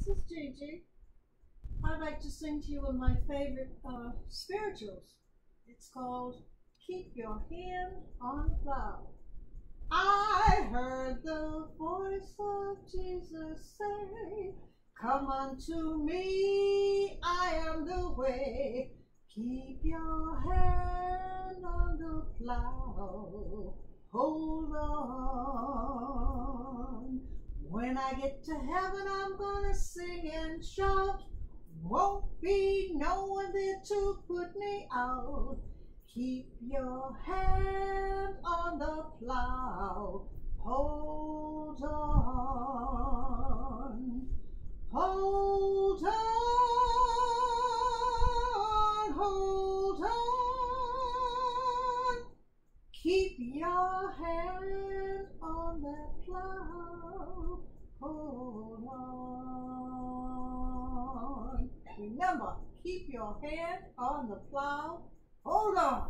This is Gee Gee. I'd like to sing to you one of my favorite uh, spirituals. It's called Keep Your Hand on the Plow. I heard the voice of Jesus say, Come unto me, I am the way. Keep your hand on the plow. Hold on. When I get to heaven, I'm gonna sing and shout. Won't be no one there to put me out. Keep your hand on the plow. Hold on. Hold on. Hold on. Keep your hand on the plow. On. Remember, keep your hand on the plow. Hold on.